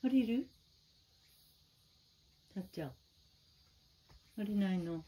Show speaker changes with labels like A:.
A: 降りる？たっちゃん。降りないの。